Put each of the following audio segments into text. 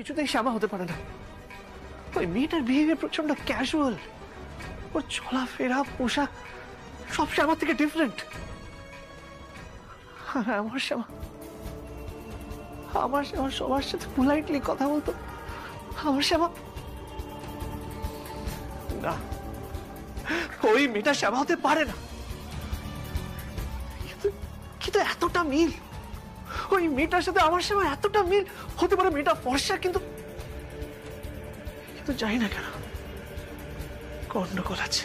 কিছুতেই শ্যামা হতে পারে না। ওই মেয়েটার বিহেভিয়ার প্রচণ্ড ক্যাজুয়াল ওর চলাফেরা পোশাক সব শ্যামার থেকে ডিফারেন্ট আর আমার শ্যামা আমার শ্যামা সবার সাথে পোলাইটলি কথা বলতো। আমার শ্যামা না, ওই মেয়েটা শ্যামা হতে পারে না। কিন্তু- এতটা মিল। ওই মেয়েটার সাথে আমার শ্যামা এতটা মিল, হতে পারে মেয়েটা ফর্সা, কিন্তু কিন্তু জানি না কেন, গন্ডগোল আছে।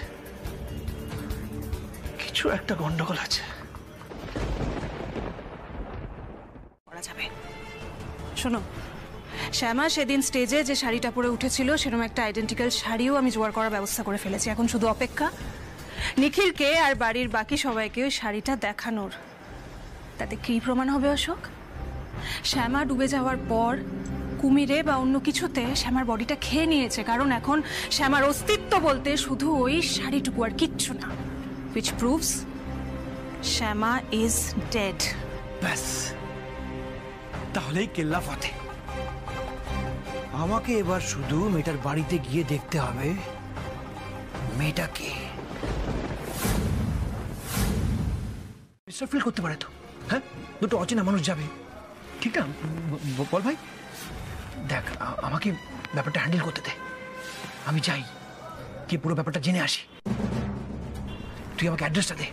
কিছু একটা গন্ডগোল আছে। করা যাবে। শোনো, শ্যামা সেদিন স্টেজে যে শাড়িটা পরে উঠেছিল, সেরকম একটা আইডেন্টিক্যাল শাড়িও আমি জোগাড় করার ব্যবস্থা করে ফেলেছি। এখন শুধু অপেক্ষা। নিখিলকে আর বাড়ির বাকি সবাইকে ওই শাড়িটা দেখানোর। তাতে কী প্রমাণ হবে অশোক? শ্যামা ডুবে যাওয়ার পর কুমিরে বা অন্য কিছুতে শ্যামার বডিটা খেয়ে নিয়েছে, কারণ এখন শ্যামার অস্তিত্ব বলতে শুধু ওই শাড়িটুকু আর কিচ্ছু না। Which proves Shyama is dead ব্যাস। তাহলেই কেল্লা ফতে আমাকে এবার শুধু মেয়েটার বাড়িতে গিয়ে দেখতে হবে। মেয়েটাকে ফিল করতে পারে তো? হ্যাঁ? দুটো অচেনা মানুষ যাবে। ঠিক না বল ভাই? দেখ আমাকে ব্যাপারটা হ্যান্ডেল করতে দে। আমি যাই, গিয়ে পুরো ব্যাপারটা জেনে আসি। তুই আমাকে অ্যাড্রেসটা দে।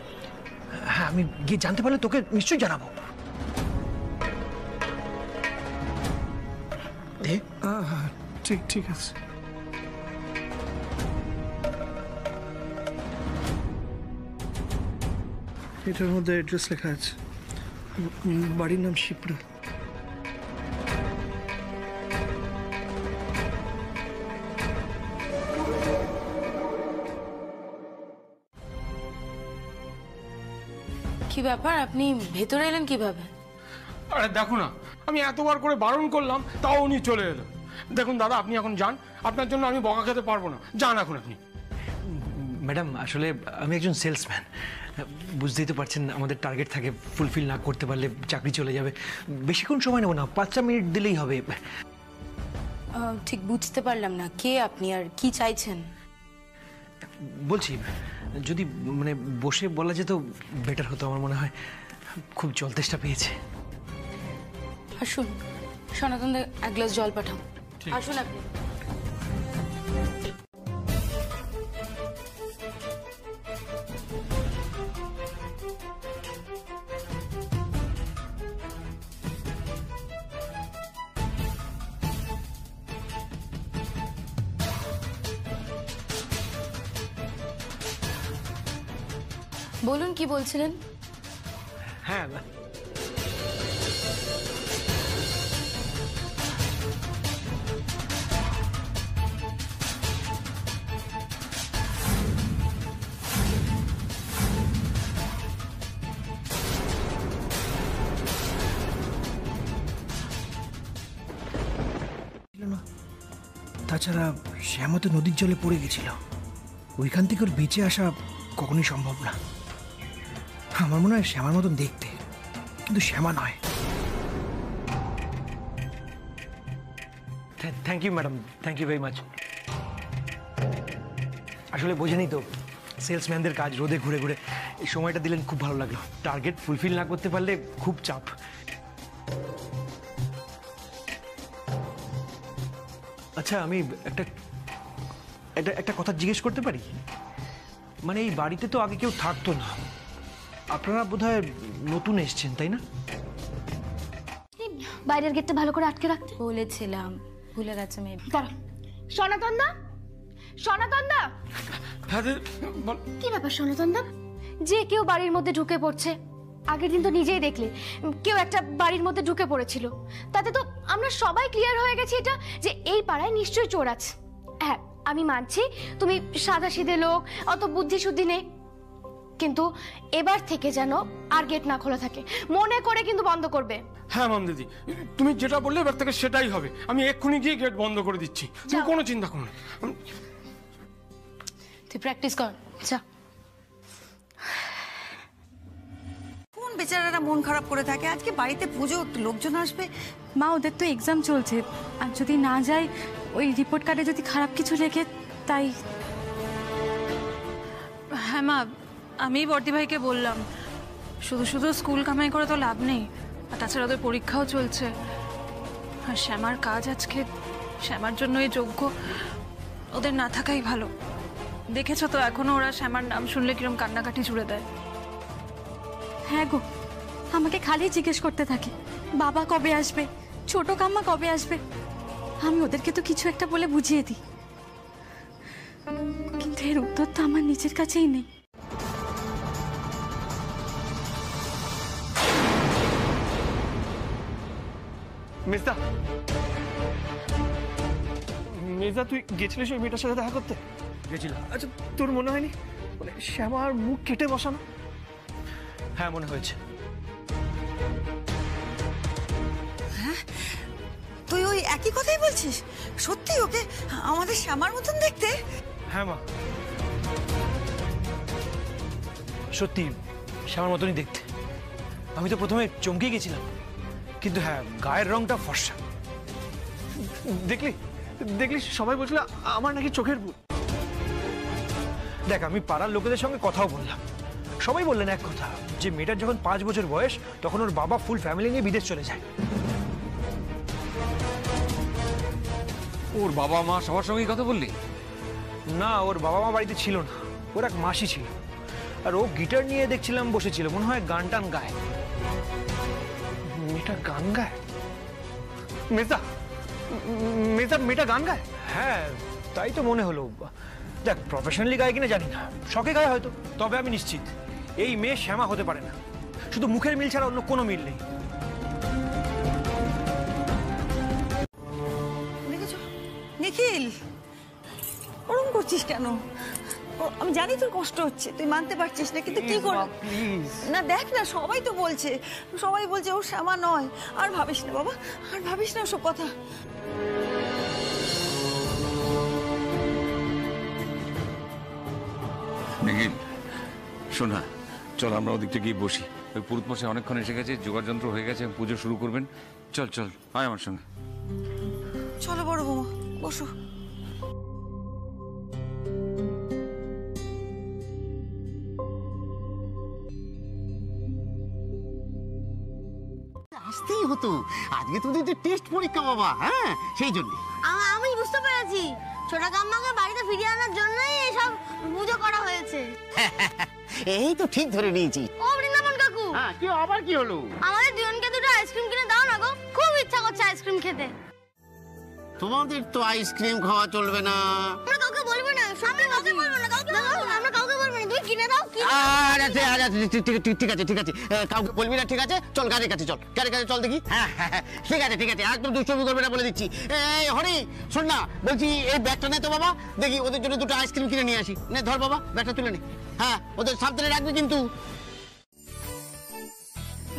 হ্যাঁ আমি গিয়ে জানতে পারলে তোকে নিশ্চয়ই জানাব। দে। ঠিক ঠিক আছে। এটার মধ্যে অ্যাড্রেস লেখা আছে। বাড়ির নাম শিপ্রা। কি ব্যাপার? আপনি ভেতরে এলেন কীভাবে? আরে দেখো না আমি এতবার করে বারণ করলাম তাও উনি চলে এলো। দেখুন দাদা আপনি এখন যান। আপনার জন্য আমি বকা খেতে পারব না। যান এখন আপনি। ম্যাডাম আসলে আমি একজন সেলসম্যান। বুঝতেই তো পারছেন আমাদের টার্গেট থাকে ফুলফিল না করতে পারলে চাকরি চলে যাবে। বেশিক্ষণ সময় নেব না পাঁচটা মিনিট দিলেই হবে। ঠিক বুঝতে পারলাম না কে আপনি আর কি চাইছেন? বলছি যদি মানে বসে বলা যেত বেটার হতো আমার মনে হয় খুব জল তেষ্টা পেয়েছে। আসুন সনাতন দা, এক গ্লাস জল পাঠাও। আসুন আপনি। বলুন কি বলছিলেন? হ্যাঁ। তাছাড়া শ্যামা তো নদীর জলে পড়ে গেছিল। ওইখান থেকে ওর বেঁচে আসা কখনোই সম্ভব না। আমার মনে হয় শ্যামার মতন দেখতে। কিন্তু শ্যামা নয়। Thank you madam thank you very much. আসলে বোঝেনি তো, সেলসম্যানদের কাজ রোদে ঘুরে ঘুরে। এই সময়টা দিলেন খুব ভালো লাগল। টার্গেট ফুলফিল না করতে পারলে খুব চাপ। আচ্ছা আমি একটা একটা একটা কথা জিজ্ঞেস করতে পারি? মানে এই বাড়িতে তো আগে কেউ থাকতো না। আপনারা বোধহয় নতুন এসছেন তাই না? বাইরের গেটটা ভালো করে আটকে রাখতে। বলেছিলাম। ভুলে গেছে মেয়ে। সনাতন দা সনাতন দা কি ব্যাপার সনাতন দা যে কেউ বাড়ির মধ্যে ঢুকে পড়ছে। আগের দিন তো নিজেই দেখলে কেউ একটা বাড়ির মধ্যে ঢুকে পড়েছিল। তাতে তো আমরা সবাই ক্লিয়ার হয়ে গেছি এটা যে এই পাড়ায় নিশ্চয়ই চোর আছে। হ্যাঁ আমি মানছি তুমি সাদা সিধে লোক অত বুদ্ধি শুদ্ধি নেই। কিন্তু এবার থেকে যেন আর গেট না খোলা থাকে। মনে করে কিন্তু বন্ধ করবে। হ্যাঁ মাম দিদি। তুমি যেটা বললে এবার থেকে সেটাই হবে। আমি এক্ষুনি গিয়ে গেট বন্ধ করে দিচ্ছি। তুমি কোনো চিন্তা করো না। তুই প্র্যাকটিস কর। যা। কোন বেচারারা মন খারাপ করে থাকে? আজকে বাড়িতে পুজো লোকজন আসবে। মা ওদের তো এক্সাম চলছে। আর যদি না যায় ওই রিপোর্ট কার্ডে যদি খারাপ কিছু লেখে তাই হ্যাঁ মা। আমি বর্দি ভাইকে বললাম, শুধু শুধু স্কুল কামাই করে তো লাভ নেই, আর তাছাড়া ওদের পরীক্ষাও চলছে। আর শ্যামার কাজ আজকে, শ্যামার জন্য এই যোগ্য। ওদের না থাকাই ভালো। দেখেছ তো, এখনও ওরা শ্যামার নাম শুনলে কিরম কান্নাকাটি জুড়ে দেয়। হ্যাঁ গো, আমাকে খালি জিজ্ঞেস করতে থাকে, বাবা কবে আসবে, ছোট কাম্মা কবে আসবে? আমি ওদেরকে তো কিছু একটা বলে বুঝিয়ে দিই। কিন্তু এর উত্তর তো আমার নিজের কাছেই নেই। মিস্তা মির্জা তুই গেছিলিস ওই মেয়েটার সাথে দেখা করতে? গেছিলাম। আচ্ছা তোর মনে হয়নি? মানে শ্যামার মুখ কেটে বসানো? হ্যাঁ মনে হয়েছে। তুই ওই একই কথাই বলছিস? সত্যি ওকে আমাদের শ্যামার মতন দেখতে? হ্যাঁ মা। সত্যি শ্যামার মতনই দেখতে। আমি তো প্রথমে চমকে গেছিলাম। কিন্তু হ্যাঁ গায়ের রংটা ফর্সা। দেখলি? দেখলি সবাই বলছিল আমার নাকি চোখের ভুল দেখ আমি পাড়ার লোকেদের সঙ্গে কথাও বললাম। সবাই বললেন এক কথা যে মেয়েটার যখন পাঁচ বছর বয়স তখন ওর বাবা ফুল ফ্যামিলি নিয়ে বিদেশ চলে যায়। ওর বাবা মা সবার সঙ্গেই কথা বললি? না ওর বাবা মা বাড়িতে ছিল না। ওর এক মাসি ছিল। আর ও গিটার নিয়ে দেখছিলাম বসেছিল। মনে হয় গান টান গায়। মেয়েটা গান গায়? মেজা মেজা মেয়েটা গান গায়? হ্যাঁ তাই তো মনে হলো। দেখ প্রফেশনালি গায় কিনা জানি না। শখে গায় হয়তো তবে আমি নিশ্চিত এই মেয়ে শ্যামা হতে পারে না। শুধু মুখের মিল ছাড়া অন্য কোনো মিল নেই। নিখিল ওরম করছিস কেন? আমি জানি তোর কষ্ট হচ্ছে তুই মানতে পারছিস না কিন্তু কি করব না দেখ না সবাই তো বলছে সবাই বলছে ও শ্যামা নয় আর ভাবিস না বাবা আর ভাবিস না ওসব কথা। নিখিল শোনা চল আমরা ওদিকটা গিয়ে বসি। ওই পুরুত মশাই অনেকক্ষণ এসে গেছে জোগাড় যন্ত্র হয়ে গেছে পুজো শুরু করবেন। চল চল আয় আমার সঙ্গে। চলো বড় বৌমা বসো। আসতেই হতো। আজকে তোদের যে টেস্ট পরীক্ষা বাবা হ্যাঁ? সেই জন্য। আমি বুঝতে পেরেছি। ছোট কাম্মাকে বাড়িতে ফিরিয়ে আনার জন্যই এসব পুজো করা হয়েছে। এই তো ঠিক ধরে নিয়েছি। ও বৃন্দাবন কাকু। হ্যাঁ কি আবার কি হলো? আমাদের দুজনকে দুটো আইসক্রিম কিনে দাও না গো। খুব ইচ্ছা করছে আইসক্রিম খেতে। তোমাদের তো আইসক্রিম খাওয়া চলবে না। আমরা কাউকে বলব না আমরা কাউকে বলব না। কিনে দাও আর আছে আর আছে ঠিক- ঠিক- ঠিক- ঠিক আছে ঠিক আছে। কাউকে বলবি না ঠিক আছে? চল গাড়ির কাছে চল। গাড়ির কাছে চল দেখি। হ্যাঁ হ্যাঁ হ্যাঁ, ঠিক আছে ঠিক আছে। একদম দুষ্টমি করবে না বলে দিচ্ছি। এই হরি শোন না বলছি এই ব্যাগটা নে তো বাবা। দেখি ওদের জন্য দুটো আইসক্রিম কিনে নিয়ে আসি। নে ধর বাবা ব্যাগটা তুলে নে। হ্যাঁ ওদের সাবধানে রাখবি কিন্তু।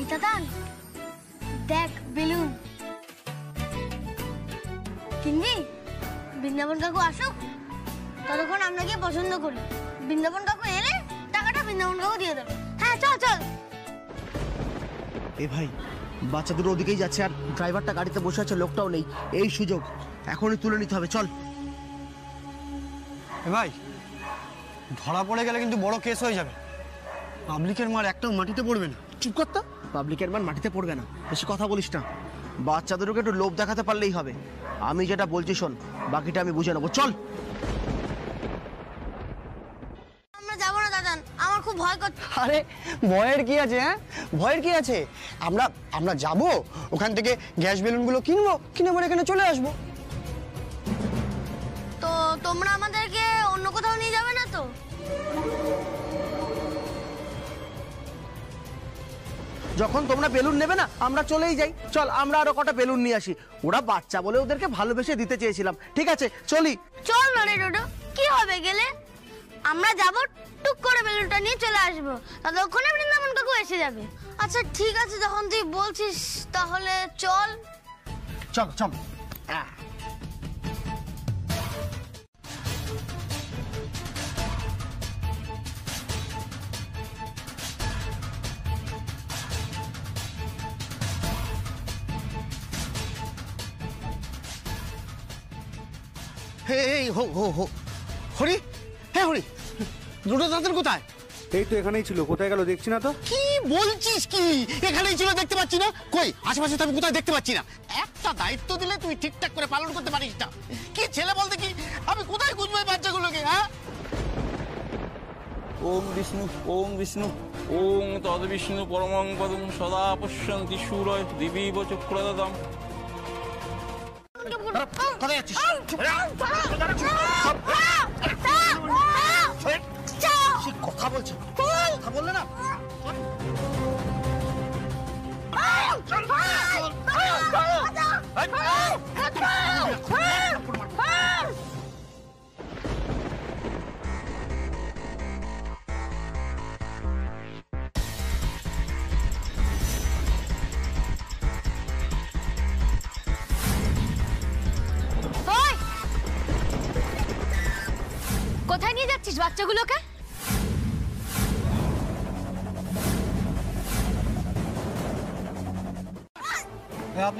ইতাতান দেখ বেলুন। কিনবি বৃন্দাবন কাকু আসুক। ততক্ষণ আমরা গিয়ে পছন্দ করি। বৃন্দাবন কাকু এলে টাকাটা দিয়ে দেবে হ্যাঁ চল চল এ ভাই বাচ্চা দুটো ওদিকেই যাচ্ছে আর ড্রাইভারটা গাড়িতে বসে আছে লোকটাও নেই। এই সুযোগ এখনই তুলে নিতে হবে চল। এ ভাই ধরা পড়ে গেলে কিন্তু বড় কেস হয়ে যাবে। পাবলিকের মার একটাও মাটিতে পড়বে না। চুপ কর তো। পাবলিকের মার মাটিতে পড়বে না বেশি কথা বলিস না। বাচ্চাদেরকে একটু লোভ দেখাতে পারলেই হবে। আমি যেটা বলছি শোন বাকিটা আমি বুঝে নেব চল। আমার খুব ভয় করছে আরে ভয়ের কি আছে হ্যাঁ? ভয়ের কি আছে? আমরা আমরা যাব ওখান থেকে গ্যাস বেলুনগুলো কিনবো কিনে এখানে চলে আসব। তো তোমরা আমাদেরকে অন্য কোথাও নিয়ে যাবে না তো? যখন তোমরা বেলুন নেবে না আমরা চলেই যাই। চল আমরা আরও কটা বেলুন নিয়ে আসি। ওরা বাচ্চা বলে ওদেরকে ভালোবেসে দিতে চেয়েছিলাম। ঠিক আছে চলি। চল না রে ডোডো কি হবে গেলে? আমরা যাব টুক করে বেলুনটা নিয়ে চলে আসব। ততক্ষণে বৃন্দাবন কাকু এসে যাবে। আচ্ছা ঠিক আছে যখন তুই বলছিস তাহলে চল। চল চল। হ্যাঁ। হে হো হো হো। হরি হ্যাঁ হরি। দুটো দাঁতের কোথায়? এই তো এখানেই ছিল কোথায় গেল দেখছি না তো? কি বলছিস কি? এখানেই ছিল দেখতে পাচ্ছি না। কই? আশেপাশে তো আমি কোথায় দেখতে পাচ্ছি না। একটা দায়িত্ব দিলে তুই ঠিকঠাক করে পালন করতে পারিস না। কি ছেলে বলতে কি? আমি কোথায় খুঁজবো এই বাচ্চাগুলোকে হ্যাঁ? ওম বিষ্ণু ওম বিষ্ণু ওং তদ বিষ্ণু পরমং পদং সদা পশ্যন্তি সুরয় দিবীব চক্রদাম কোথায় যাচ্ছিস কথা বলছে? কথা বললে না।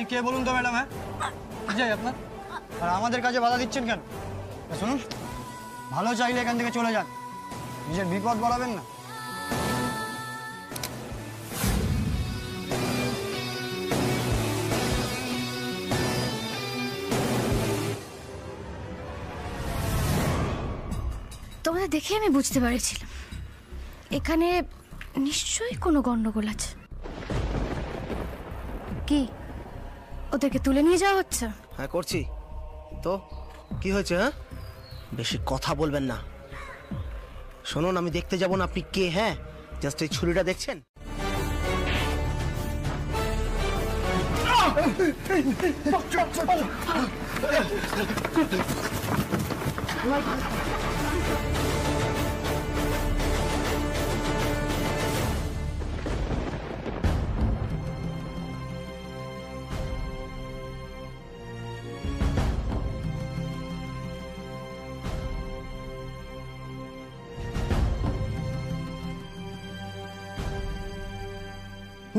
আপনি কে বলুন তো, ম্যাডাম হ্যাঁ? যাই আপনার। আর আমাদের কাজে বাধা দিচ্ছেন কেন? শুনুন, ভালো চাইলে এখান থেকে চলে যান। নিজের বিপদ বাড়াবেন না। তোমাদের দেখে আমি বুঝতে পারছিলাম। এখানে নিশ্চয়ই কোনো গন্ডগোল আছে। কি? ওদেরকে তুলে নিয়ে যাওয়া হচ্ছে। হ্যাঁ করছি। তো কি হয়েছে হ্যাঁ? বেশি কথা বলবেন না। শুনুন আমি দেখতে যাব না আপনি কে হ্যাঁ? জাস্ট এই ছুরিটা দেখছেন?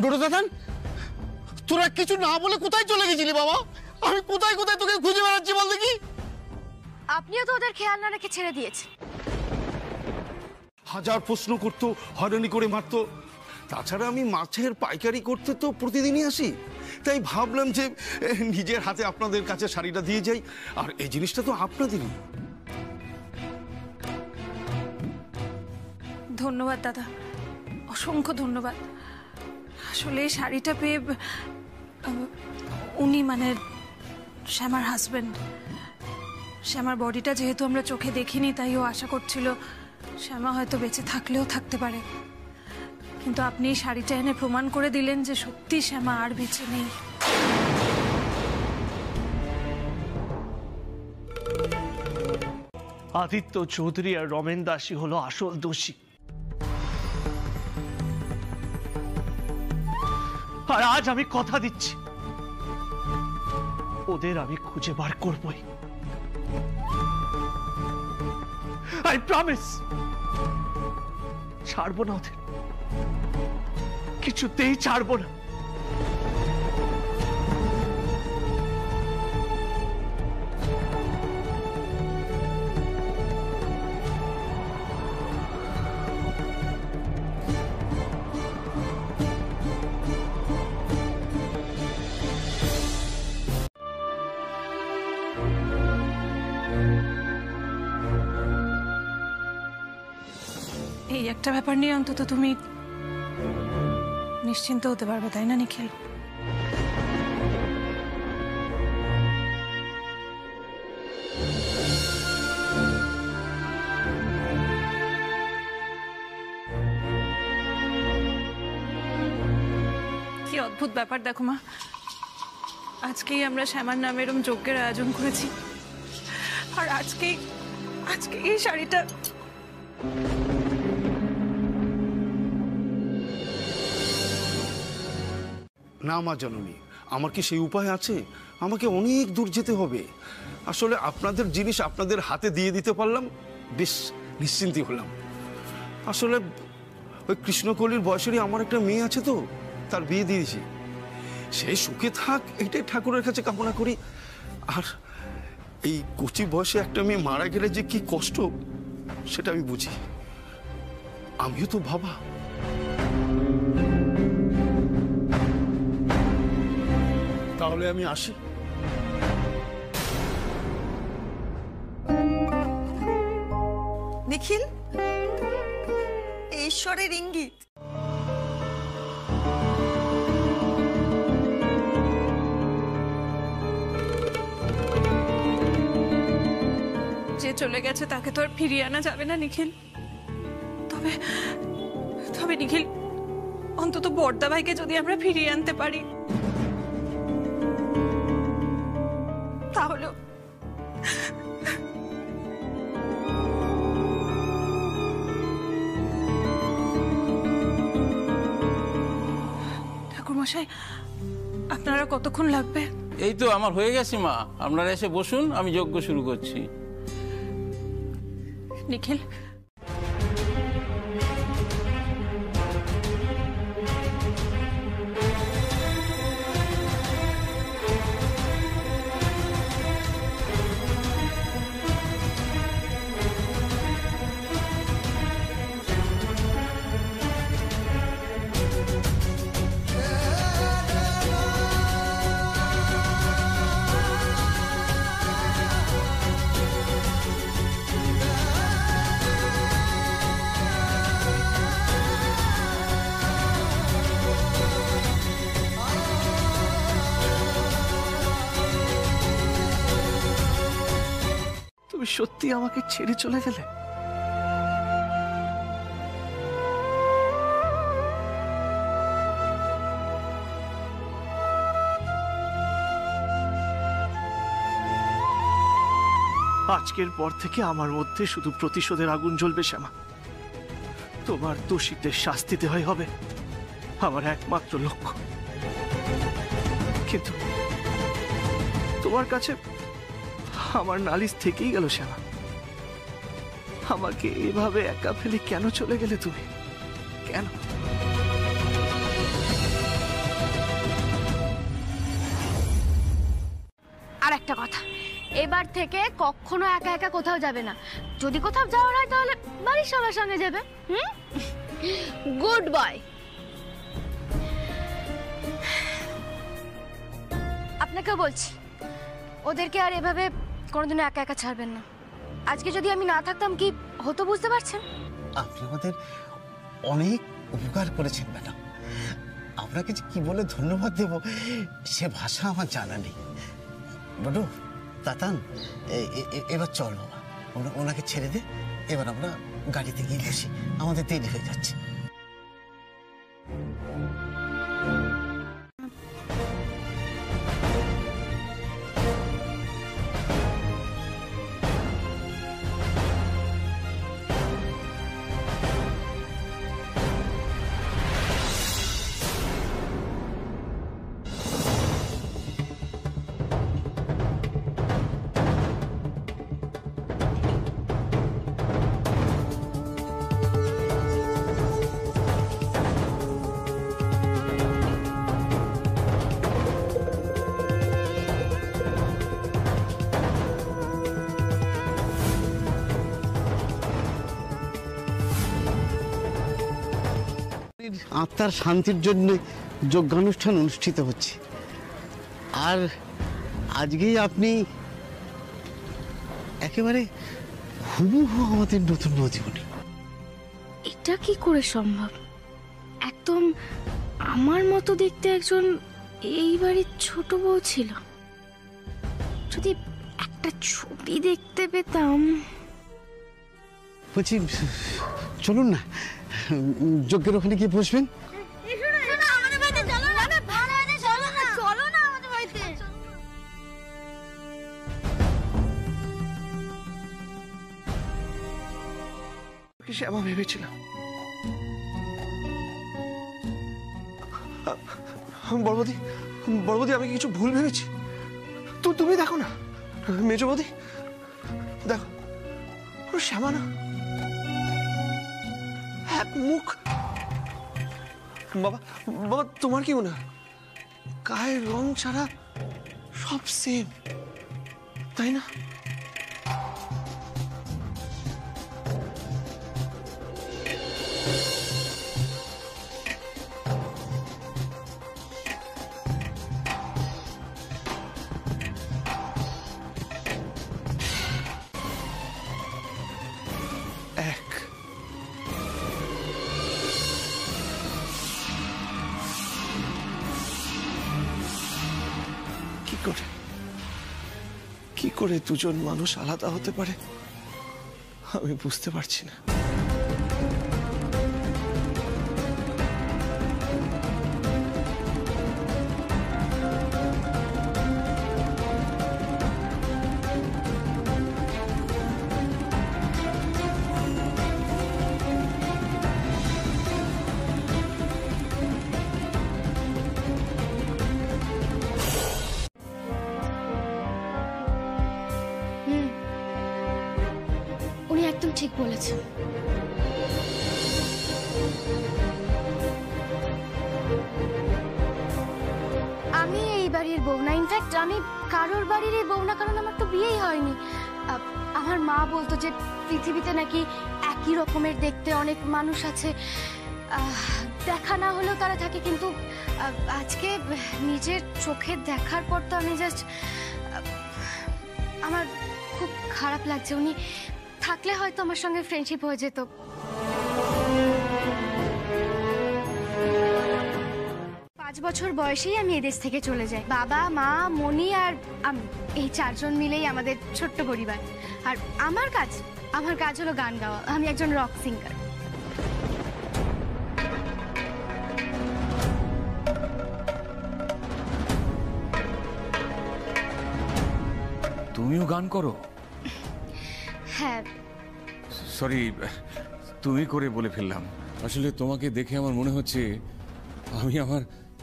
দুটো দাদান তোরা কিছু না বলে কোথায় চলে গেছিলি বাবা? আমি কোথায় কোথায় তোকে খুঁজে বেড়াচ্ছি বল দেখি। আপনিও তো ওদের খেয়াল না রেখে ছেড়ে দিয়েছেন। হাজার প্রশ্ন করতো হয়রানি করে মারতো। তাছাড়া আমি মাছের পাইকারি করতে তো প্রতিদিনই আসি। তাই ভাবলাম যে নিজের হাতে আপনাদের কাছে শাড়িটা দিয়ে যাই আর এই জিনিসটা তো আপনাদেরই। ধন্যবাদ দাদা অসংখ্য ধন্যবাদ। আসলে শাড়িটা পেয়ে উনি মানে শ্যামার হাজবেন্ড শ্যামার বডিটা যেহেতু আমরা চোখে দেখিনি, তাই ও আশা করছিল শ্যামা হয়তো বেঁচে থাকলেও থাকতে পারে। কিন্তু আপনি শাড়িটা এনে প্রমাণ করে দিলেন যে সত্যি শ্যামা আর বেঁচে নেই। আদিত্য চৌধুরী আর রমেন দাসী হলো আসল দোষী। আর আজ আমি কথা দিচ্ছি। ওদের আমি খুঁজে বার করবই। আই প্রমিস ছাড়বো না ওদের। কিছুতেই ছাড়বো না। এই একটা ব্যাপার নিয়ে অন্তত তুমি নিশ্চিন্ত হতে পারবে, তাই না, নিখিল? কি অদ্ভুত ব্যাপার, দেখো মা। আজকেই আমরা শ্যামার নামে এরম যজ্ঞের আয়োজন করেছি। আর আজকেই আজকে এই শাড়িটা না, মা জননী। আমার কি সেই উপায় আছে? আমাকে অনেক দূর যেতে হবে। আসলে আপনাদের জিনিস আপনাদের হাতে দিয়ে দিতে পারলাম। বেশ, নিশ্চিন্তি হলাম। আসলে ওই কৃষ্ণকলির বয়সেরই আমার একটা মেয়ে আছে তো, তার বিয়ে দিয়েছি। সে সুখে থাক, এটাই ঠাকুরের কাছে কামনা করি। আর এই কচি বয়সে একটা মেয়ে মারা গেলে যে কি কষ্ট, সেটা আমি বুঝি। আমিও তো ভাবা তাহলে আমি আসি। নিখিল ঈশ্বরের ইঙ্গিত। যে চলে গেছে তাকে তো আর ফিরিয়ে আনা যাবে না নিখিল। তবে তবে নিখিল অন্তত বর্দা ভাইকে যদি আমরা ফিরিয়ে আনতে পারি। ঠাকুরমশাই আপনারা কতক্ষণ লাগবে? এই তো আমার হয়ে গেছে মা। আপনারা এসে বসুন আমি যজ্ঞ শুরু করছি। নিখিল তুমি সত্যি আমাকে ছেড়ে চলে গেলে? আজকের পর থেকে আমার মধ্যে শুধু প্রতিশোধের আগুন জ্বলবে, শ্যামা। তোমার দোষীদের শাস্তি দেওয়াই হবে। আমার একমাত্র লক্ষ্য। কিন্তু তোমার কাছে আমার নালিশ থেকেই গেল শ্যামা। আমাকে এভাবে একা ফেলে কেন চলে গেলে তুমি? কেন? আর একটা কথা, এবার থেকে কখনো একা একা কোথাও যাবে না। যদি কোথাও যাওয়ার হয় তাহলে বাড়ির সবার সঙ্গে যাবে, হুম? Good boy. আপনাকেও বলছি, ওদেরকে আর এভাবে কোনোদিনও একা একা ছাড়বেন না। আজকে যদি আমি না থাকতাম কি হতো বুঝতে পারছেন? আপনি আমাদের অনেক উপকার করেছেন, ম্যাডাম। আপনাকে কি বলে ধন্যবাদ দেব, সে ভাষা আমার জানা নেই। বড় তাতান এবার চল। বাবা ওনাকে ছেড়ে দে, এবার আমরা গাড়িতে গিয়ে বসি। আমাদের দেরি হয়ে যাচ্ছে। আত্মার শান্তির জন্য যজ্ঞানুষ্ঠান অনুষ্ঠিত হচ্ছে। আর আজকেই আপনি একেবারে হুবহু আমাদের নতুন নদীমণি এটা কি করে সম্ভব? একদম আমার মতো দেখতে একজন এই বাড়ির ছোট বউ ছিল। যদি একটা ছবি দেখতে পেতাম। বলছি চলুন না। যজ্ঞের ওখানে গিয়ে বসবেন? শ্যামা ভেবেছিলাম বড়বদি বড়বদি আমি কিছু ভুল ভেবেছি? তো তুমি দেখো না মেজবদি। দেখো ও শ্যামা না এক মুখ। বাবা বাবা, তোমার কি মনে হয়? গায়ের রং ছাড়া সব সেম তাই না? দুজন মানুষ আলাদা হতে পারে? আমি বুঝতে পারছি না। আছে। দেখা না হলেও তারা থাকে, কিন্তু আজকে নিজের চোখে দেখার পর তো আমি জাস্ট আমার খুব খারাপ লাগছে। উনি থাকলে হয়তো আমার সঙ্গে ফ্রেন্ডশিপ হয়ে যেত। পাঁচ বছর বয়সেই আমি এদেশ থেকে চলে যাই। বাবা, মা মনি আর আমি, এই চারজন মিলেই আমাদের ছোট্ট পরিবার। আর আমার কাজ আমার কাজ হলো গান গাওয়া। আমি একজন রক সিঙ্গার তুমিও গান করো? হ্যাঁ। সরি তুমি করে বলে ফেললাম। আসলে তোমাকে দেখে আমার মনে হচ্ছে আমি আমার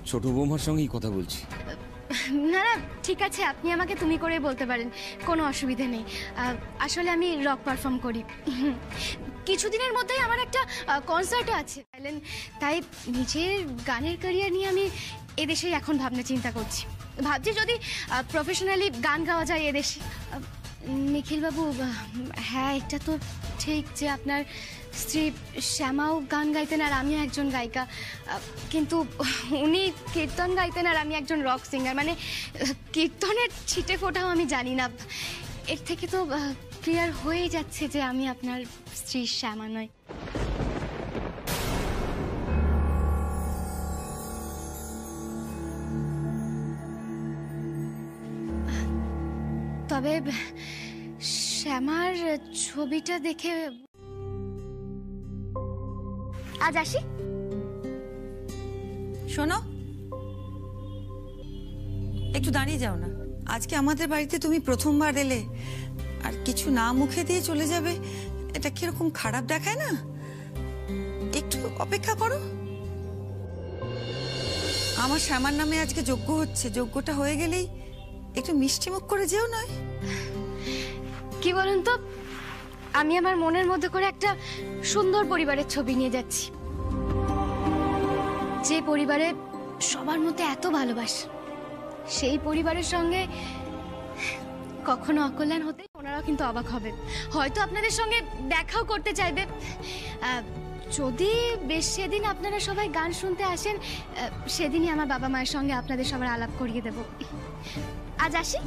ছোট বৌমার সঙ্গেই কথা বলছি। না না ঠিক আছে আপনি আমাকে তুমি করে বলতে পারেন কোনো অসুবিধে নেই। আসলে আমি রক পারফর্ম করি। কিছুদিনের মধ্যেই আমার একটা কনসার্টও আছে তাই নিজের গানের ক্যারিয়ার নিয়ে আমি এদেশেই এখন ভাবনা চিন্তা করছি। ভাবছি যদি প্রফেশনালি গান গাওয়া যায় এদেশে। নিখিলবাবু হ্যাঁ এটা তো ঠিক যে আপনার স্ত্রী শ্যামাও গান গাইতেন আর আমিও একজন গায়িকা। কিন্তু উনি কীর্তন গাইতেন আর আমি একজন রক সিঙ্গার মানে কীর্তনের ছিটে ফোটাও আমি জানি না। এর থেকে তো ক্লিয়ার হয়ে যাচ্ছে যে আমি আপনার স্ত্রী শ্যামা নয়। তবে শ্যামার ছবিটা দেখে আজ আসি। শোনো। একটু দাঁড়িয়ে যাও না। আজকে আমাদের বাড়িতে তুমি প্রথমবার এলে, আর কিছু না মুখে দিয়ে চলে যাবে, এটা কীরকম খারাপ দেখায় না? একটু অপেক্ষা করো। আমার শ্যামার নামে আজকে যজ্ঞ হচ্ছে। যজ্ঞটা হয়ে গেলেই একটু মিষ্টি মুখ করে যেও নয়। কি বলুন তো? আমি আমার মনের মধ্যে করে একটা সুন্দর পরিবারের ছবি নিয়ে যাচ্ছি। যে পরিবারে সবার মধ্যে এত ভালোবাসা, সেই পরিবারের সঙ্গে কখনো অকল্যাণ হতে ওনারাও কিন্তু অবাক হবে হয়তো আপনাদের সঙ্গে দেখাও করতে চাইবে। যদি বেশ সেদিন আপনারা সবাই গান শুনতে আসেন সেদিনই আমার বাবা মায়ের সঙ্গে আপনাদের সবার আলাপ করিয়ে দেব। আজ আসি?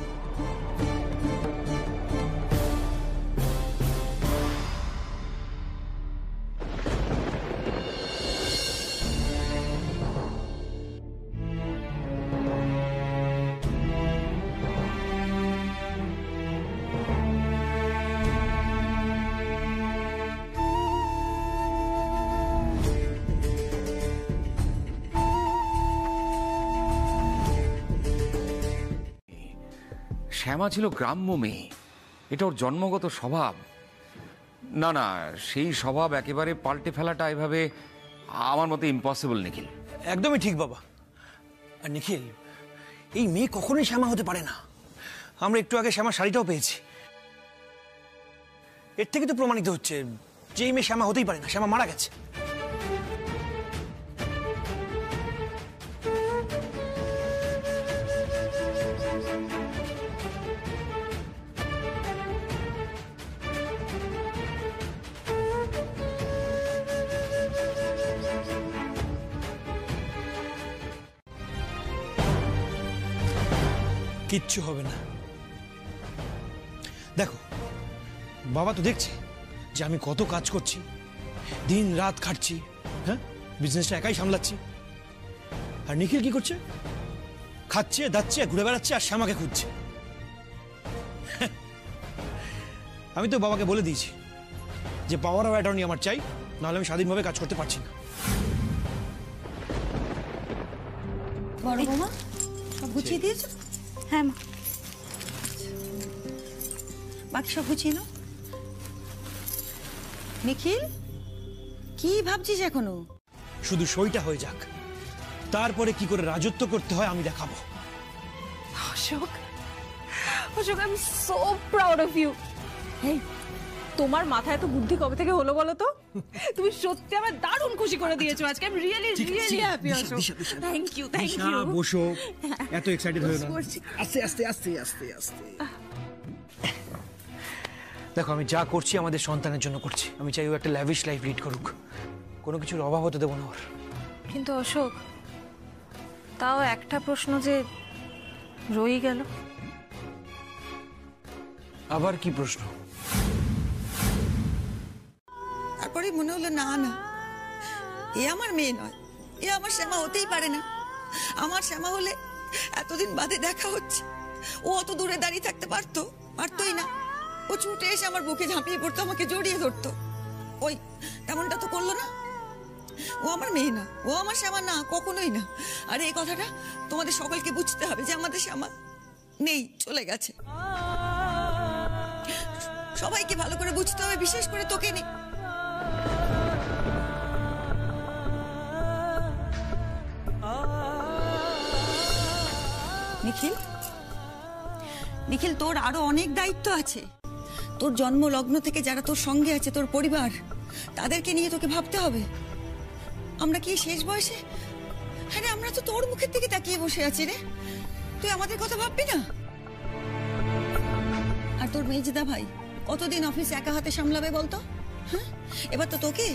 শ্যামা ছিল গ্রাম্য মেয়ে। এটা ওর জন্মগত স্বভাব। না না, সেই স্বভাব একেবারে পাল্টে ফেলাটা এভাবে আমার মতে ইম্পসিবল নিখিল। একদমই ঠিক, বাবা। আর নিখিল, এই মেয়ে কখনোই শ্যামা হতে পারে না। আমরা একটু আগে শ্যামার শাড়িটাও পেয়েছি। এর থেকে তো প্রমাণিত হচ্ছে যে এই মেয়ে শ্যামা হতেই পারে না, শ্যামা মারা গেছে। কিচ্ছু হবে না। দেখো, বাবা তো দেখছে যে আমি কত কাজ করছি, দিন রাত খাটছি হ্যাঁ? বিজনেসটা একাই সামলাচ্ছি। আর নিখিল কি করছে? খাচ্ছে, দাচ্ছে, ঘুরে বেড়াচ্ছে, আর শ্যামাকে খুঁজছে। আমি তো বাবাকে বলে দিয়েছি যে, পাওয়ার অফ অ্যাটর্নি আমার চাই, নাহলে আমি স্বাধীনভাবে কাজ করতে পারছি না। বড় সব গুছিয়ে দিয়েছ? হ্যাঁ মা। বাকি সব গুছিয়ে নাও। নিখিল কি ভাবছিস এখনও? শুধু সইটা হয়ে যাক। তারপরে কি করে রাজত্ব করতে হয় আমি দেখাবো। Ashok Ashok I am so proud of you hey তোমার মাথায় এত বুদ্ধি কবে থেকে হলো বলো তো? তুমি সত্যি আমার দারুণ খুশি করে দিয়েছ আজকে। আমি am really really happy Ashok thank you thank you বসো। এত এক্সাইটেড হয়ে না। আস্তে আস্তে আস্তে আস্তে আস্তে। দেখো আমি যা করছি আমাদের সন্তানের জন্য করছি। আমি চাই ও একটা ল্যাভিশ লাইফ লিড করুক। কোনো কিছুর অভাব হতে দেবো না ওর। কিন্তু অশোক তাও একটা প্রশ্ন যে রয়ে গেল। আবার কি প্রশ্ন? তারপরে মনে হলো, না না, এ আমার মেয়ে নয়, এ আমার শ্যামা হতেই পারে না। আমার শ্যামা হলে এতদিন বাদে দেখা হচ্ছে। ও অত দূরে দাঁড়িয়ে থাকতে পারতো, পারতোই না। ও ছুটে এসে আমার বুকে ঝাঁপিয়ে পড়তো, আমাকে জড়িয়ে ধরতো। ওই তেমনটা তো করল না। ও আমার মেয়ে না, ও আমার শ্যামা না, কখনোই না। আর এই কথাটা তোমাদের সকলকে বুঝতে হবে যে আমাদের শ্যামা নেই, চলে গেছে। সবাইকে ভালো করে বুঝতে হবে, বিশেষ করে তোকে নেই নিখিল? নিখিল, তোর আরও অনেক দায়িত্ব আছে। তোর জন্ম লগ্ন থেকে যারা তোর সঙ্গে আছে, তোর পরিবার, তাদেরকে নিয়ে তোকে ভাবতে হবে। আমরা কি শেষ বয়সে? আরে, আমরা তো তোর মুখের দিকে তাকিয়ে বসে আছি রে। তুই আমাদের কথা ভাববি না? আর তোর মেজদা ভাই, কতদিন অফিস একা হাতে সামলাবে বলতো? হ্যাঁ এবার তো তোকে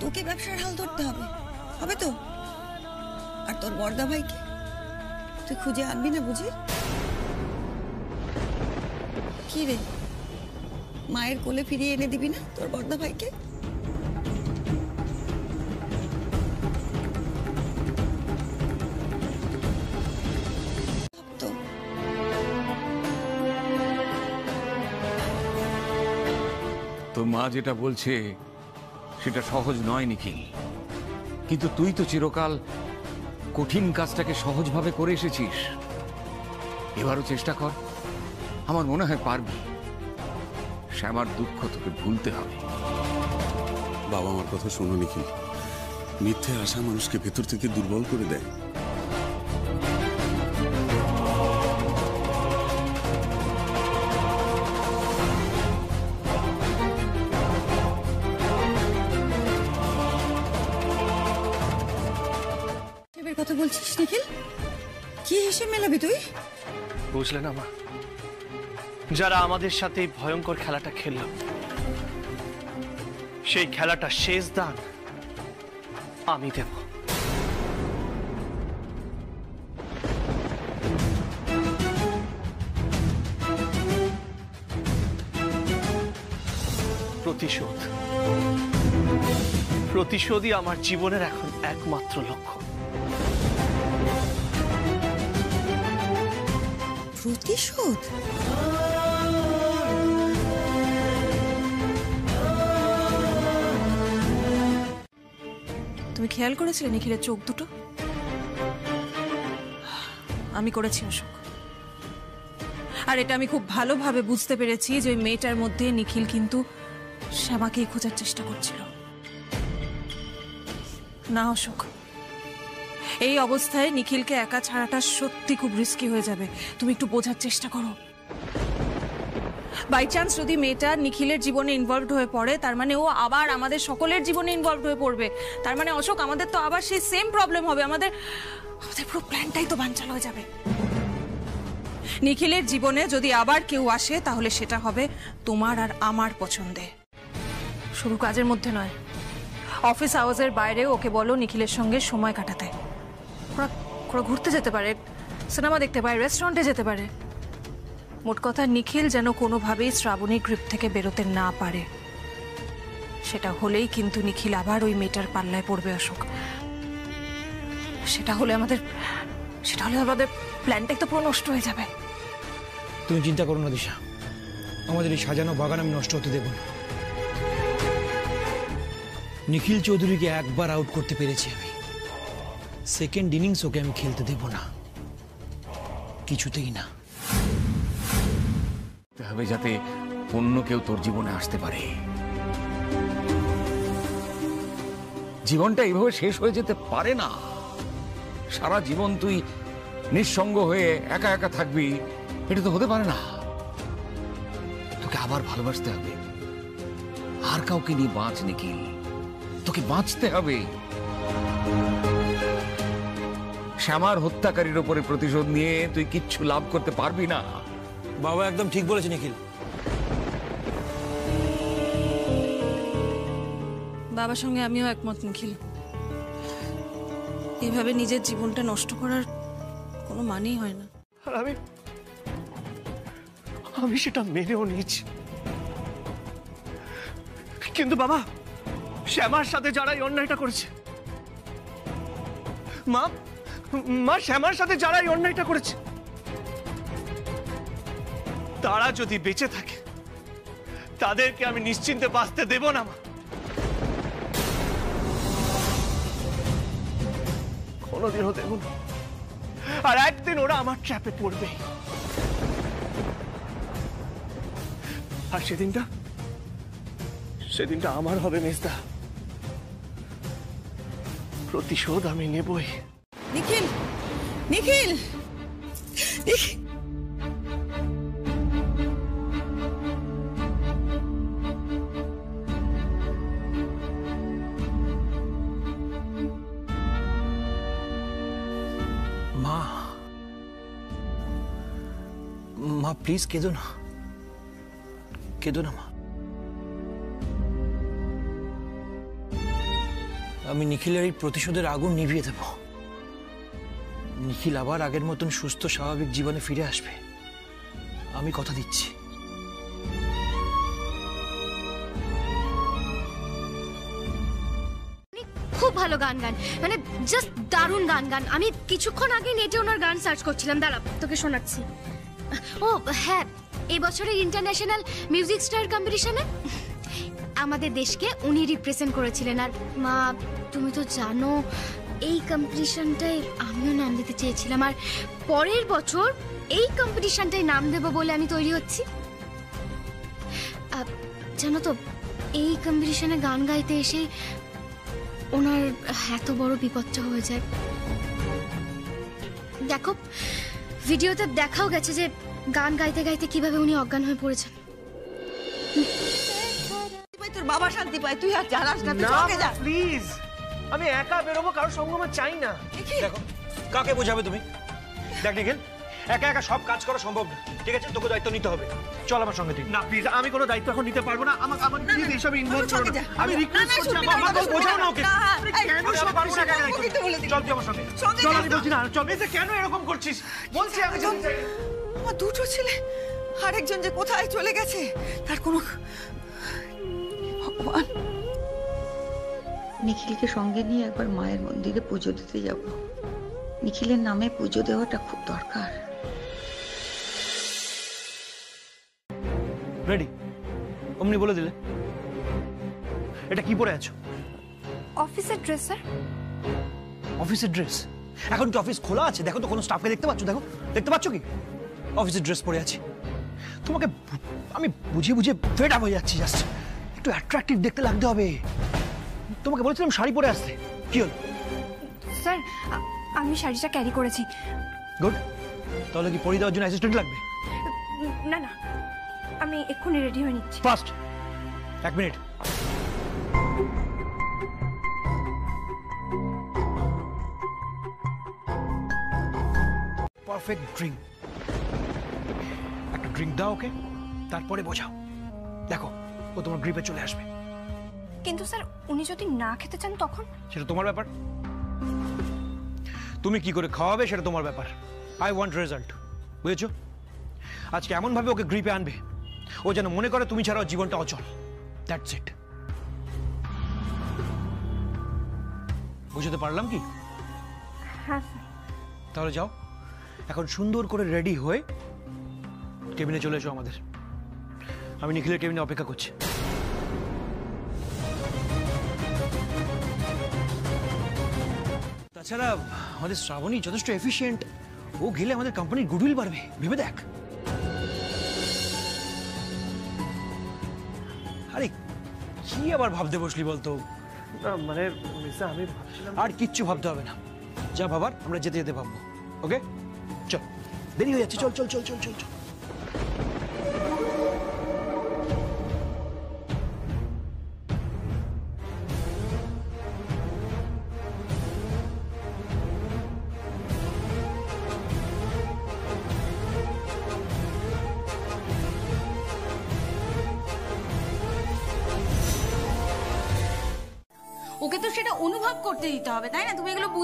তোকে ব্যবসার হাল ধরতে হবে। হবে তো? আর তোর বর্দা ভাইকে তুই খুঁজে আনবি না বুঝি? কি রে? মায়ের কোলে ফিরিয়ে এনে দিবি না তোর বর্দা ভাইকে? যেটা বলছে, সেটা সহজ নয়, নিখিল। কিন্তু তুই তো চিরকাল কঠিন কাজটাকে সহজভাবে করে এসেছিস। এবারও চেষ্টা কর। আমার মনে হয় পারবি। শ্যামার দুঃখ তোকে ভুলতে হবে। বাবা, আমার কথা শোনো, নিখিল। মিথ্যে আশা মানুষকে ভেতর থেকে দুর্বল করে দেয়। বলছিস নিখিল? কি হিসেব মেলাবি তুই? বুঝলে না মা, যারা আমাদের সাথে ভয়ঙ্কর খেলাটা খেলল, সেই খেলাটা শেষ দান আমি দেব। প্রতিশোধ। প্রতিশোধই আমার জীবনের এখন একমাত্র লক্ষ্য। প্রতিশোধ তুমি খেয়াল করেছিলে নিখিলের চোখ দুটো? আমি করেছি অশোক। আর এটা আমি খুব ভালোভাবে বুঝতে পেরেছি যে ওই মেয়েটার মধ্যে নিখিল কিন্তু শ্যামাকেই খোঁজার চেষ্টা করছিল। না, অশোক। এই অবস্থায় নিখিলকে একা ছাড়াটা সত্যি খুব রিস্কি হয়ে যাবে। তুমি একটু বোঝার চেষ্টা করো। বাই চান্স যদি মেয়েটা নিখিলের জীবনে ইনভলভড হয়ে পড়ে, তার মানে ও আবার আমাদের সকলের জীবনে ইনভলভড হয়ে পড়বে। তার মানে অশোক, আমাদের তো আবার সেই সেম প্রবলেম হবে। আমাদের আমাদের পুরো প্ল্যানটাই তো বানচাল হয়ে যাবে। নিখিলের জীবনে যদি আবার কেউ আসে, তাহলে সেটা হবে তোমার আর আমার পছন্দে। শুধু কাজের মধ্যে নয় অফিস আওয়ার্সের বাইরে ওকে বলো নিখিলের সঙ্গে সময় কাটাতে। ওরা ওরা ঘুরতে যেতে পারে, সিনেমা দেখতে পারে রেস্টুরেন্টে যেতে পারে। মোট কথা নিখিল যেন কোনোভাবেই শ্রাবণী গ্রিপ থেকে বেরোতে না পারে। সেটা হলেই কিন্তু নিখিল আবার ওই মেয়েটার পাল্লায় পড়বে, অশোক। সেটা হলে আমাদের সেটা হলে আমাদের প্ল্যানটাই তো পুরো নষ্ট হয়ে যাবে। তুমি চিন্তা করো না, দিশা। আমাদের এই সাজানো বাগান আমি নষ্ট হতে দেব না। নিখিল চৌধুরীকে একবার আউট করতে পেরেছি আমি। সেকেন্ড ইনিংস ওকে আমি খেলতে দেব না। কিছুতেই না। হবে যাতে অন্য কেউ তোর জীবনে আসতে পারে। জীবনটা এইভাবে শেষ হয়ে যেতে পারে না। সারা জীবন তুই নিঃসঙ্গ হয়ে একা একা থাকবি, এটা তো হতে পারে না। তোকে আবার ভালোবাসতে হবে। আর কাউকে নিয়ে বাঁচ নিখিল তোকে বাঁচতে হবে। শ্যামার হত্যাকারীর ওপরে প্রতিশোধ নিয়ে তুই কিচ্ছু লাভ করতে পারবি না। বাবা একদম ঠিক বলেছে নিখিল। বাবার সঙ্গে আমিও একমত নিখিল। এইভাবে নিজের জীবনটা নষ্ট করার কোনো মানেই হয় না। আর আমি আমি সেটা মেনেও নিয়েছি। কিন্তু বাবা শ্যামার সাথে যারা এই অন্যায়টা করেছে মা মা শ্যামার সাথে যারা এই অন্যায়টা করেছে, তারা যদি বেঁচে থাকে, তাদেরকে আমি নিশ্চিন্তে বাঁচতে দেব না, মা। কোনোদিনও দেব না। আর একদিন ওরা আমার ট্র্যাপে পড়বে। আর সেদিনটা সেদিনটা আমার হবে, মেজদা। প্রতিশোধ আমি নেবই। নিখিল নিখিল মা মা প্লিজ কেঁদো না। কেঁদো না, মা। আমি নিখিলের এই প্রতিশোধের আগুন নিভিয়ে দেব। নিখিল আবার আগের মতন সুস্থ, স্বাভাবিক জীবনে ফিরে আসবে। আমি কথা দিচ্ছি। খুব ভালো গান গান মানে জাস্ট দারুণ গান গান। আমি কিছুক্ষণ আগে নেটে ওনার গান সার্চ করছিলাম। দাঁড়া, তোকে শোনাচ্ছি। ও হ্যাঁ এই বছরের ইন্টারন্যাশনাল মিউজিক স্টার কম্পিটিশনে আমাদের দেশকে উনি রিপ্রেজেন্ট করেছিলেন। আর মা, তুমি তো জানো এই কম্পিটিশনটায় আমিও নাম দিতে চেয়েছিলাম। আর পরের বছর এই কম্পিটিশনটায় নাম দেব বলে আমি তৈরি হচ্ছি। জানো তো এই কম্পিটিশনে গান গাইতে এসে ওনার এত বড় বিপদটা হয়ে যায়। দেখো ভিডিওতে দেখাও গেছে যে গান গাইতে গাইতে কীভাবে উনি অজ্ঞান হয়ে পড়েছেন। তোর বাবা শান্তি পায় তুই আর জানাস না তুই যা। প্লিজ আমি একা বেরোবো কারোর সঙ্গ আমার চাই না। দেখো কাকে বোঝাবে তুমি? দেখ নিখিল একা একা সব কাজ করা সম্ভব না ঠিক আছে? তোকে দায়িত্ব নিতে হবে। চল আমার সঙ্গে তুই না প্লিজ আমি কোনো দায়িত্ব এখন নিতে পারব না। আমাকে আমাকে প্লিজ এইসব ইনভলভ করো না। আমি রিকোয়েস্ট করছি আমার আমাকে বোঝাও না। ওকে। কেন আমি সব না একা একা বলে দিই। চল তুই আমার সঙ্গে। সঙ্গে চল আমি। বলছি না চল এই যে কেন এরকম করছিস? বলছি আমি যেতে আমার দুটো ছেলে আরেকজন যে কোথায় চলে গেছে তার কোনো ভগবান। নিখিলকে সঙ্গে নিয়ে একবার মায়ের মন্দিরে পুজো দিতে যাব। নিখিলের নামে পুজো দেওয়াটা খুব দরকার। রেডি অমনি বলে দিলে। এটা কি পরে আছো? অফিসের ড্রেস স্যার অফিসের ড্রেস এখন কি অফিস খোলা আছে? দেখো তো কোনো স্টাফকে দেখতে পাচ্ছ? দেখো দেখতে পাচ্ছ কি? অফিসের ড্রেস পরে আছি। তোমাকে আমি বুঝিয়ে বুঝিয়ে ফেড আপ হয়ে যাচ্ছি জাস্ট একটু অ্যাট্রাকটিভ দেখতে লাগতে হবে। তোমাকে বলেছিলাম শাড়ি পরে আসতে। কি হলো? স্যার আমি শাড়িটা ক্যারি করেছি। গুড তাহলে কি পরিয়ে দেওয়ার জন্য অ্যাসিস্ট্যান্ট লাগবে? না না আমি এক্ষুনি রেডি হয়ে নিচ্ছি। ফার্স্ট এক মিনিট পারফেক্ট ড্রিঙ্ক একটা ড্রিঙ্ক দাও ওকে তারপরে বোঝাও। দেখো ও তোমার গ্রিপে চলে আসবে। কিন্তু স্যার উনি যদি না খেতে চান তখন? সেটা তোমার ব্যাপার। তুমি কি করে খাওয়াবে সেটা তোমার ব্যাপার। আই ওয়ান্ট রেজাল্ট বুঝেছ? আজকে এমনভাবে ওকে গ্রিপে আনবে ও যেন মনে করে তুমি ছাড়াও জীবনটা অচল। দ্যাটস ইট বুঝতে পারলাম কি? হ্যাঁ স্যার। তাহলে যাও। এখন সুন্দর করে রেডি হয়ে কেবিনে চলে এসো আমাদের। আমি নিখিলের কেবিনে অপেক্ষা করছি। তাছাড়া আমাদের শ্রাবণী যথেষ্ট এফিশিয়েন্ট ও গেলে আমাদের কোম্পানির গুডউইল বাড়বে ভেবে দেখ। আরে কি আবার ভাবতে বসলি বলতো? না মানে মিসা আমি ভাবছিলাম আর কিচ্ছু ভাবতে হবে না। যা ভাবার আমরা যেতে যেতে ভাববো। ওকে চল দেরি হয়ে যাচ্ছে। চল চল চল চল চল চল।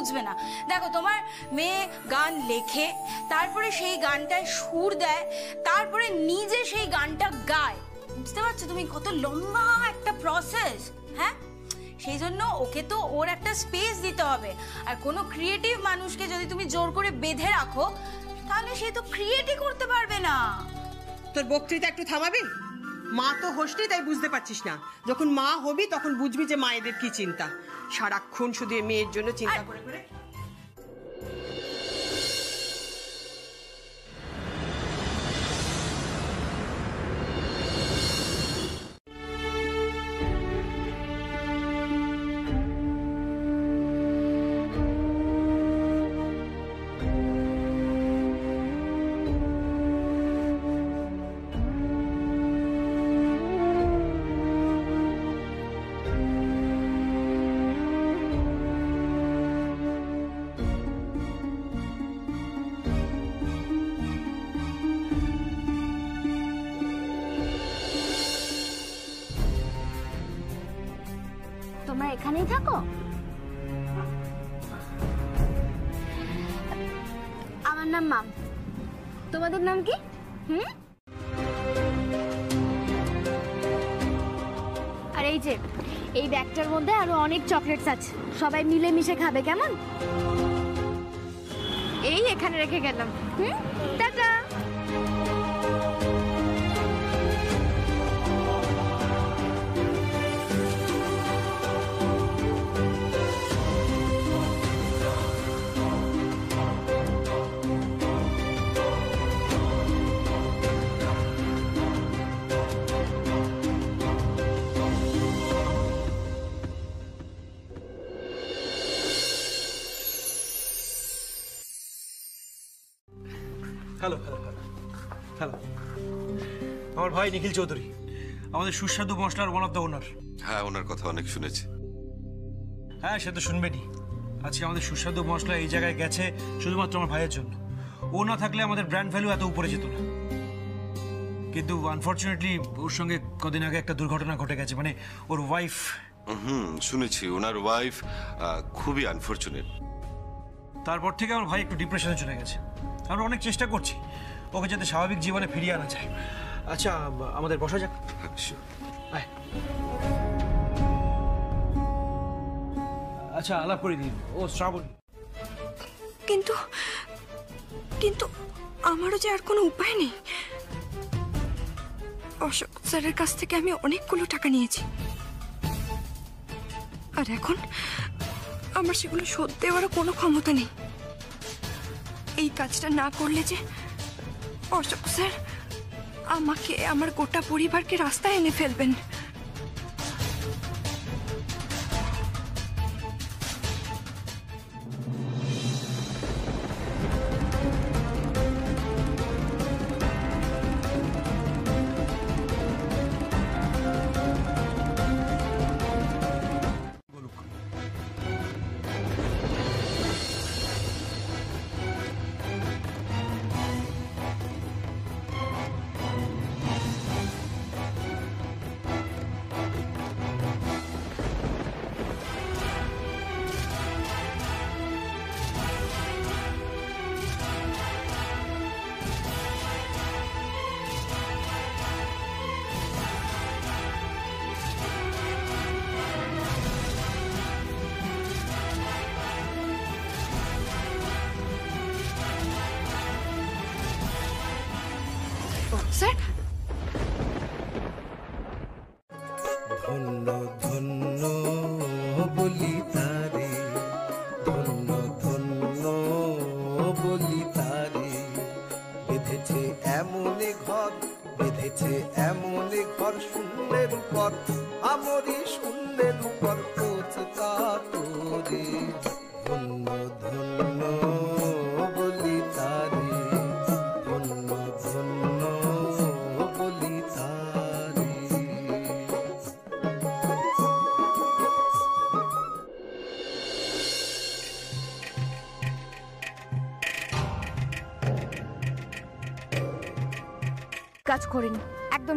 বুঝবে না। দেখো, তোমার মেয়ে গান লেখে, তারপরে সেই গানটায় সুর দেয়, তারপরে নিজে সেই গানটা গায়। বুঝতে পারছ? তুমি কত লম্বা একটা প্রসেস হ্যাঁ? সেই জন্য ওকে তো ওর একটা স্পেস দিতে হবে। আর কোনো ক্রিয়েটিভ মানুষকে যদি তুমি জোর করে বেঁধে রাখো, তাহলে সে তো ক্রিয়েটই করতে পারবে না। তোর বক্তৃতা একটু থামাবি? মা তো হোসনি তাই বুঝতে পারছিস না। যখন মা হবি তখন বুঝবি যে মায়েদের কি চিন্তা। সারাক্ষণ শুধু মেয়ের জন্য চিন্তা করে করে চকলেটস আছে সবাই মিলে মিশে খাবে কেমন? এই এখানে রেখে গেলাম। হুম? টাটা আমার ভাই নিখিল চৌধুরী। আমাদের সুস্বাদু মশলার ওয়ান অফ দ্য ওনার হ্যাঁ ওনার কথা অনেক শুনেছি। হ্যাঁ সে তো শুনবেনই। আজকে আমাদের সুস্বাদু মশলা এই জায়গায় গেছে শুধুমাত্র আমার ভাইয়ের জন্য। ও না থাকলে আমাদের ব্র্যান্ড ভ্যালু এত উপরে যেত না। কিন্তু আনফর্চুনেটলি ওর সঙ্গে কদিন আগে একটা দুর্ঘটনা ঘটে গেছে মানে ওর ওয়াইফ হুম শুনেছি। ওনার ওয়াইফ খুবই আনফর্চুনেট তারপর থেকে আমার ভাই একটু ডিপ্রেশনে চলে গেছে। আমরা অনেক চেষ্টা করছি। ওকে যাতে স্বাভাবিক জীবনে ফিরিয়ে আনা যায়। আচ্ছা আমাদের বসা যাক। আয়। আচ্ছা আলাপ করে দিন ও শ্রাবণী। কিন্তু কিন্তু আমারও যে আর কোনো উপায় নেই। অশোক স্যারের কাছ থেকে আমি অনেকগুলো টাকা নিয়েছি। আর এখন আমার সেগুলো শোধ দেওয়ারও কোনো ক্ষমতা নেই। এই কাজটা না করলে যে অশোক স্যার আমাকে আমার গোটা পরিবারকে রাস্তায় এনে ফেলবেন।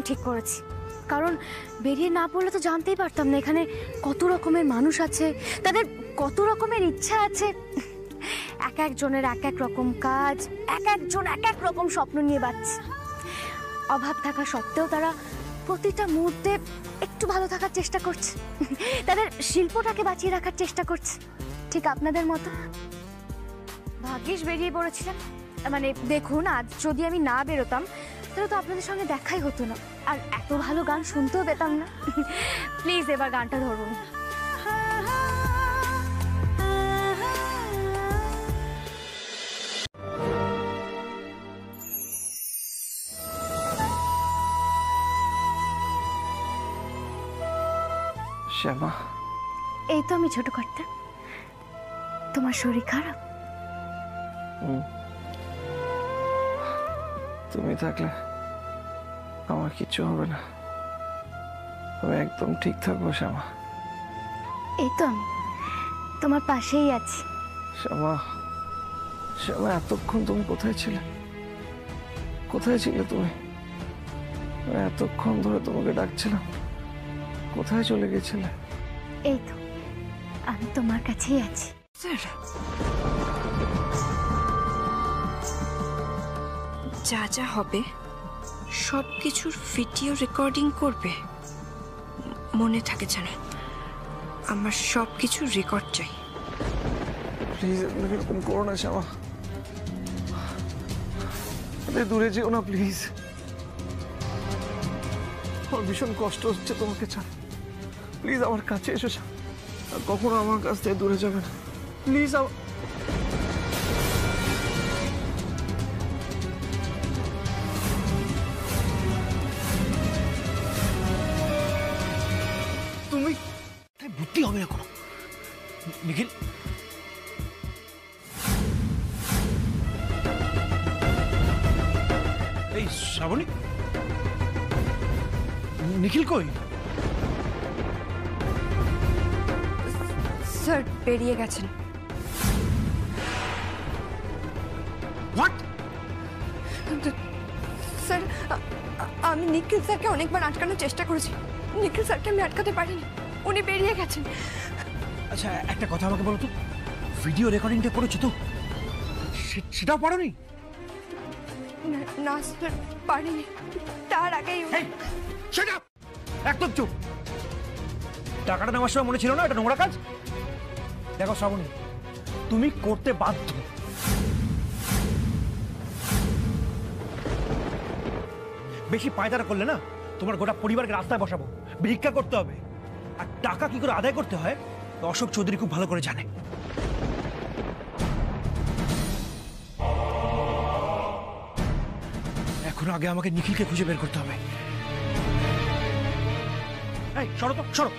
ঠিক করেছি। কারণ বেরিয়ে না পড়লে তো জানতেই পারতাম না এখানে কত রকমের মানুষ আছে, তাদের কত রকমের ইচ্ছা আছে। এক একজনের এক এক রকম কাজ, এক একজন এক এক রকম স্বপ্ন নিয়ে বাঁচছে অভাব থাকা সত্ত্বেও তারা প্রতিটা মুহূর্তে একটু ভালো থাকার চেষ্টা করছে। তাদের শিল্পটাকে বাঁচিয়ে রাখার চেষ্টা করছে। ঠিক আপনাদের মতো। ভাগ্যিস বেরিয়ে পড়েছিলাম। মানে দেখুন, আজ যদি আমি না বেরোতাম, তাহলে তো আপনাদের সঙ্গে দেখাই হতো না। আর এত ভালো গান শুনতেও পেতাম না। প্লিজ এবার গানটা ধরুন। শ্যামা। এই তো আমি ছোট কর্তা। তোমার শরীর খারাপ। তুমি থাকলে আমার কিচ্ছু হবে না। আমি একদম ঠিক থাকব শ্যামা। এই তো আমি। তোমার পাশেই আছি। শ্যামা শ্যামা এতক্ষণ তুমি কোথায় ছিলে? কোথায় ছিলে তুমি? আমি এতক্ষণ ধরে তোমাকে ডাকছিলাম। কোথায় চলে গেছিলে? এই তো আমি তোমার কাছেই আছি। যা যা হবে সব কিছুর ভিডিও রেকর্ডিং করবে। মনে থাকে যেন আমার সব কিছুর রেকর্ড চাই। দূরে যেও না, প্লিজ। আমার ভীষণ কষ্ট হচ্ছে তোমাকে ছাড়া। প্লিজ, আমার কাছে এসো কখনো আমার কাছ থেকে দূরে যাবে না। প্লিজ, আমার গেছেন। হোয়াট স্যার আমি নিখিল স্যারকে অনেকবার আটকানোর চেষ্টা করেছি। নিখিল স্যারকে আমি আটকাতে পারিনি। উনি বেরিয়ে গেছেন। আচ্ছা একটা কথা আমাকে বলো তো। ভিডিও রেকর্ডিংটা করেছ তো? সেটাও পারোনি? না- স্যার পারিনি। তার আগেই সেটা একদম চুপ। টাকাটা নেওয়ার সময় মনে ছিল না? এটা নোংরা কাজ? দেখো শ্রাবণী, তুমি করতে বাধ্য। বেশি পায়দারা করলে না, তোমার গোটা পরিবারকে রাস্তায় বসাবো, ভিক্ষা করতে হবে। আর টাকা কি করে আদায় করতে হয় অশোক চৌধুরী খুব ভালো করে জানে। এখন আগে আমাকে নিখিলকে খুঁজে বের করতে হবে। এই, সরো সরো।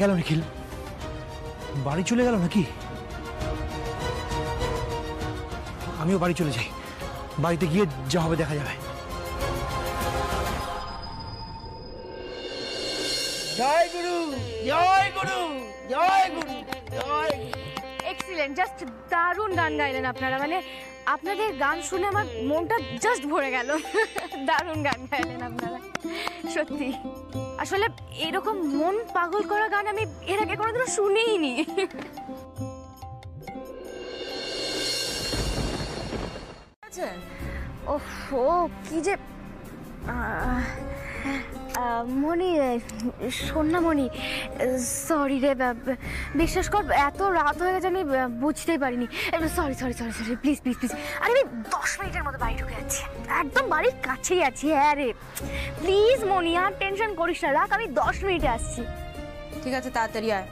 গেল নিখিল। বাড়ি চলে গেল নাকি? আমিও বাড়ি চলে যাই। বাড়িতে গিয়ে যা হবে দেখা যাবে। দারুণ আপনারা মানে আপনাদের গান শুনে আমার মনটা জাস্ট ভরে গেল। দারুণ গান গাইলেন আপনারা সত্যি। আসলে এরকম মন পাগল করা গান আমি এর আগে কোনোদিনও শুনিনি ওহ ও কি যে মনি না মনি সরি রে বিশ্বাস কর এত রাত হয়ে গেছে আমি বুঝতেই পারিনি। Sorry sorry sorry sorry please please please আরে আমি দশ মিনিটের মতো বাড়ি ঢুকে যাচ্ছি। একদম বাড়ির কাছেই আছি হ্যাঁ রে। প্লিজ মনি আর টেনশন করিস না রাখ আমি দশ মিনিটে আসছি। ঠিক আছে তাড়াতাড়ি আয়।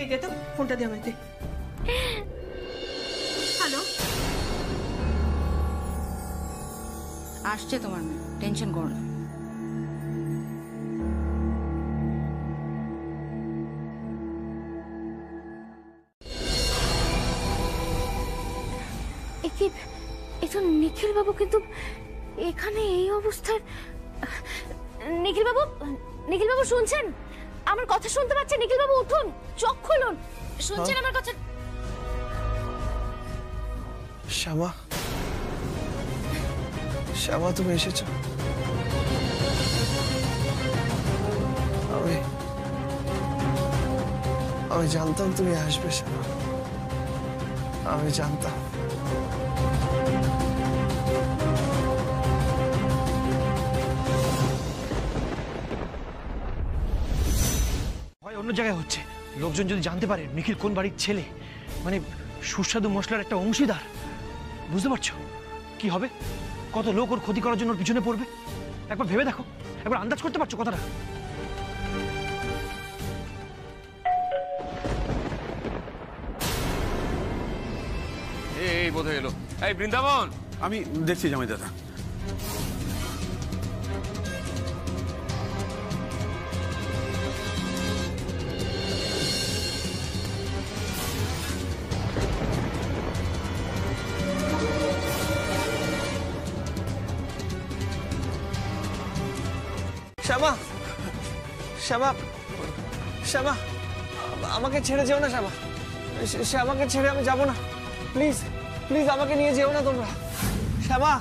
এই দে তো ফোনটা দিয়ে আমায় দে। হ্যালো। আসছে তোমার মেয়ে। টেনশন করো না। এ কি এ তো নিখিল বাবু কিন্তু এখানে এই অবস্থায় নিখিল বাবু নিখিল বাবু শুনছেন? আমার কথা শুনতে পাচ্ছেন? নিখিল বাবু উঠুন! চোখ খুলুন! শুনছেন আমার কথা? শ্যামা? শ্যামা, তুমি এসেছ? আমি আমি জানতাম তুমি আসবে, শ্যামা। আমি জানতাম। অন্য জায়গায় হচ্ছে। লোকজন যদি জানতে কোন বাড়ির ছেলে মানে সুস্বাদু মশলার একটা অংশীদার। বুঝতে পারছ? কি হবে? কত লোক ওর ক্ষতি করার জন্য ওর পিছনে পড়বে? একবার ভেবে দেখো। একবার আন্দাজ করতে পারছ কথাটা? এই বোধহয় এলো। এই বৃন্দাবন! আমি দেখছি জামাই দাদা। আমাকে ছেড়ে যেও না, শ্যামা। শ্য- শ্যামাকে ছেড়ে আমি যাব না। প্লিজ প্লিজ আমাকে নিয়ে যেও না তোমরা। শ্যামা